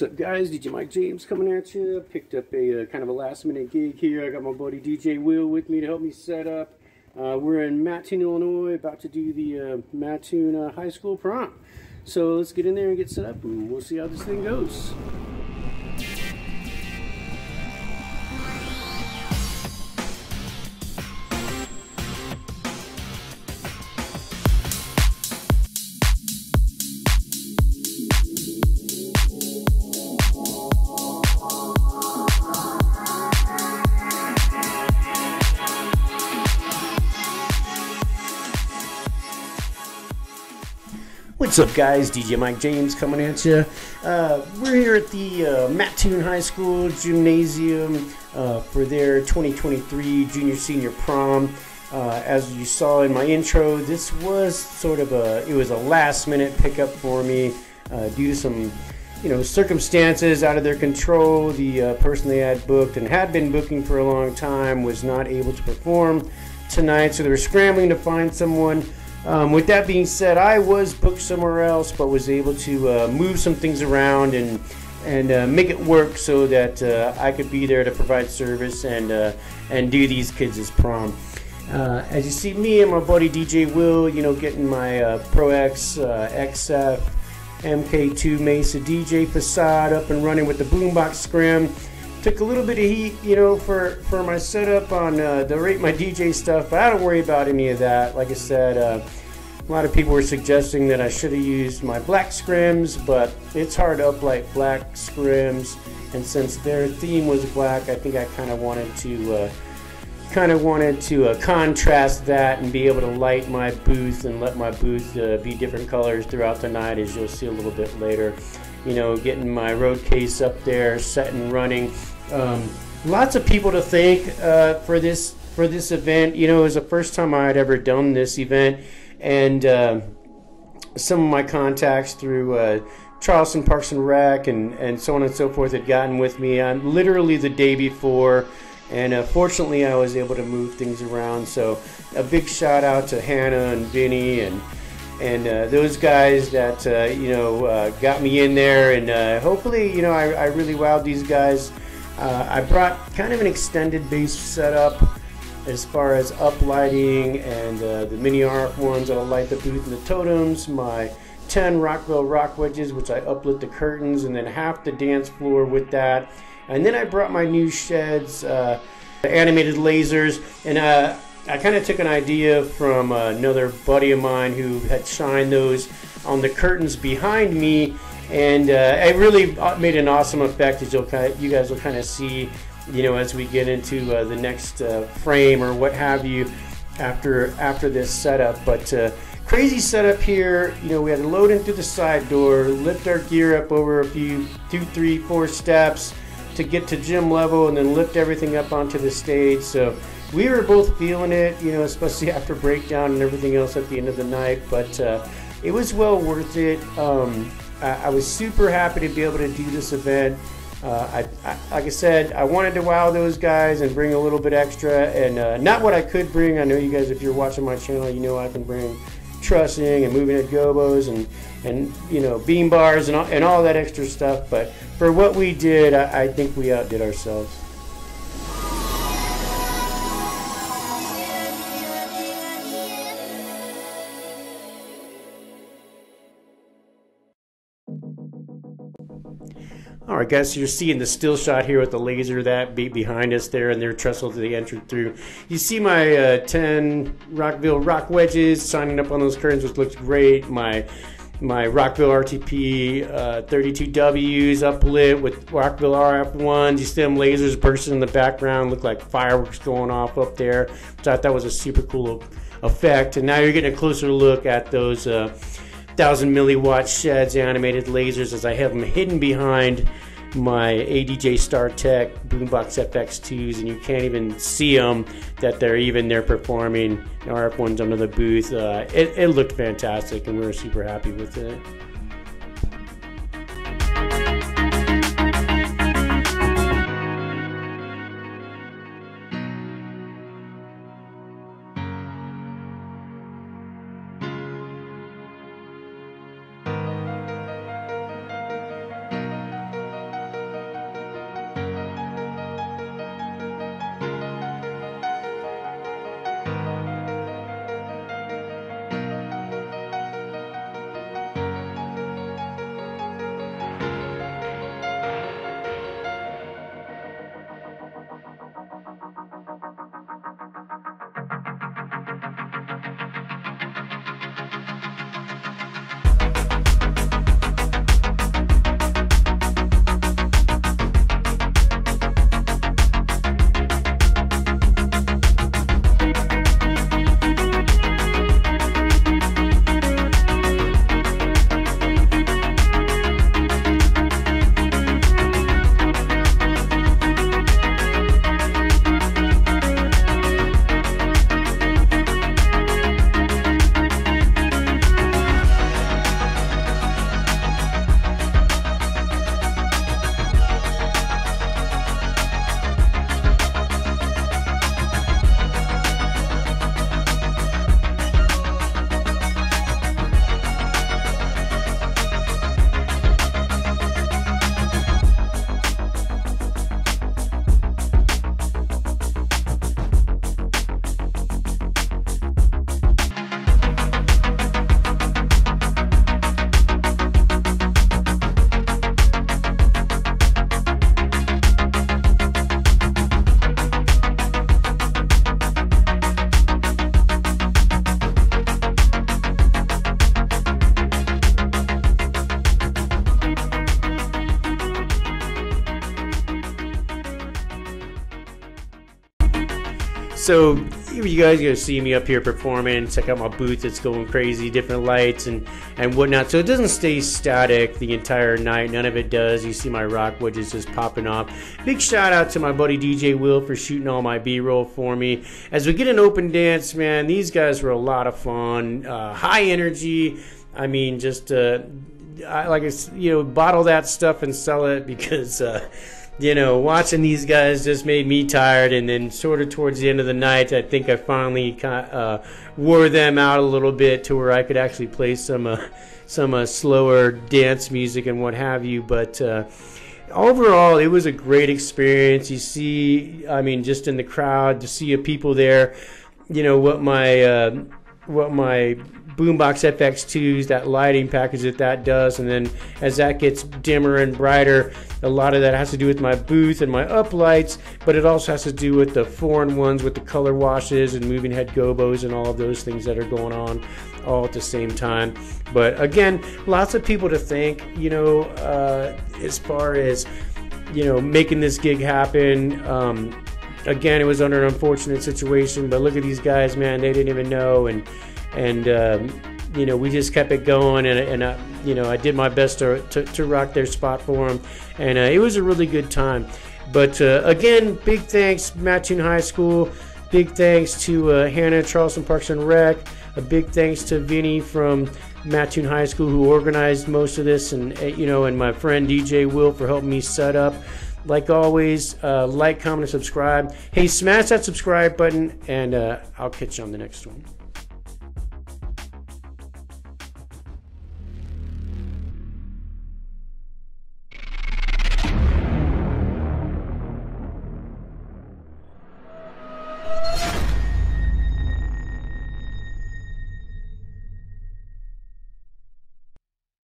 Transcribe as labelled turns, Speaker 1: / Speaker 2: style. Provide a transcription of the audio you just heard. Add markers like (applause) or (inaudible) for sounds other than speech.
Speaker 1: What's up, guys? DJ Mike James coming at you. Picked up a uh, kind of a last minute gig here. I got my buddy DJ Will with me to help me set up. Uh, we're in Mattoon, Illinois, about to do the uh, Mattoon uh, High School prom. So let's get in there and get set up, and we'll see how this thing goes. What's up, guys? DJ Mike James coming at you. Uh, we're here at the uh, Mattoon High School Gymnasium uh, for their 2023 Junior Senior Prom. Uh, as you saw in my intro, this was sort of a it was a last minute pickup for me uh, due to some you know circumstances out of their control. The uh, person they had booked and had been booking for a long time was not able to perform tonight, so they were scrambling to find someone. Um, with that being said, I was booked somewhere else, but was able to uh, move some things around and and uh, make it work so that uh, I could be there to provide service and uh, and do these kids' prom. Uh, as you see, me and my buddy DJ Will, you know, getting my uh, Pro X XF MK2 Mesa DJ facade up and running with the boombox scrim. Took a little bit of heat, you know, for, for my setup on uh, the rate my DJ stuff, but I don't worry about any of that. Like I said, uh, a lot of people were suggesting that I should have used my black scrims, but it's hard to uplight black scrims, and since their theme was black, I think I kind of wanted to uh, kind of wanted to uh, contrast that and be able to light my booth and let my booth uh, be different colors throughout the night, as you'll see a little bit later. You know, getting my road case up there, set and running. Um, lots of people to thank uh, for this for this event. You know, it was the first time I had ever done this event, and uh, some of my contacts through uh, Charleston Parks and Rec and and so on and so forth had gotten with me on literally the day before. And uh, fortunately, I was able to move things around. So, a big shout out to Hannah and Vinny and and uh, those guys that uh, you know uh, got me in there, and uh, hopefully, you know, I, I, really wowed these guys. Uh, I brought kind of an extended bass setup as far as uplighting and uh, the mini RF ones that'll light the booth and the totems. My 10 Rockville rock wedges, which I uplit the curtains, and then half the dance floor with that. And then I brought my new Shehds, animated lasers, and I kind of took an idea from another buddy of mine who had shined those on the curtains behind me, and uh, it really uh, made an awesome effect. As you'll kind of, you guys will kind of see, you know, as we get into uh, the next uh, frame or what have you after after this setup. But uh, crazy setup here. You know, we had to load in through the side door, lift our gear up over a few two, three, four steps to get to gym level, and then lift everything up onto the stage. So we were both feeling it, you know, especially (laughs) after breakdown and everything else at the end of the night. But uh, it was well worth it. Um, I, I, was super happy to be able to do this event. Uh, I, I, like I said, I wanted to wow those guys and bring a little bit extra, and uh, not what I could bring. I know you guys, if you're watching my channel, you know I can bring trussing and moving at gobos and and you know beam bars and all, and all that extra stuff. But for what we did, I, I think we outdid ourselves. All right, guys, so you're seeing the still shot here with the laser that beat behind us there, and their trestle trestled to the entrance through. You see my uh, 10 Rockville rock wedges signing up on those curtains, which looks great. My my Rockville RTP uh, 32Ws uplit with Rockville RF ones. You see them lasers bursting in the background, look like fireworks going off up there, which I thought that was a super cool effect. And now you're getting a closer look at those. Uh, 1000 milliwatt Shehds, animated lasers as I have them hidden behind my ADJ Startec Boombox FX2s, and you can't even see them that they're even there performing RF ones under the booth. Uh, it, it looked fantastic, and we were super happy with it. So you guys are gonna see me up here performing. Check out my booth; it's going crazy, different lights and and whatnot. So it doesn't stay static the entire night. None of it does. You see my rock wedges just popping off. Big shout out to my buddy DJ Will for shooting all my B-roll for me. As we get an open dance, man, these guys were a lot of fun. Uh, high energy. I mean, just uh, I, like I, you know, bottle that stuff and sell it (laughs) because. Uh, you know, watching these guys just made me tired. And then, sort of towards the end of the night, I think I finally uh, wore them out a little bit to where I could actually play some uh, some uh, slower dance music and what have you. But uh, overall, it was a great experience. You see, I mean, just in the crowd to see people there. You know what my uh, what my Boombox FX2s, that lighting package that that does, and then as that gets dimmer and brighter, a lot of that has to do with my booth and my uplights, but it also has to do with the foreign ones with the color washes and moving head gobos and all of those things that are going on all at the same time. But again, lots of people to thank, you know, uh, as far as, you know, making this gig happen. Um, again, it was under an unfortunate situation, but look at these guys, man, they didn't even know. And, and um, you know we just kept it going and, and I, you know I did my best to, to, to rock their spot for them and uh, it was a really good time. But uh, again big thanks Mattoon High School. Big thanks to uh, Hannah Charleston Parks and Rec. A big thanks to Vinny from Mattoon High School who organized most of this and uh, you know and my friend DJ Will for helping me set up. Like always, uh, like, comment, and subscribe. Hey, smash that subscribe button, and uh, I'll catch you on the next one.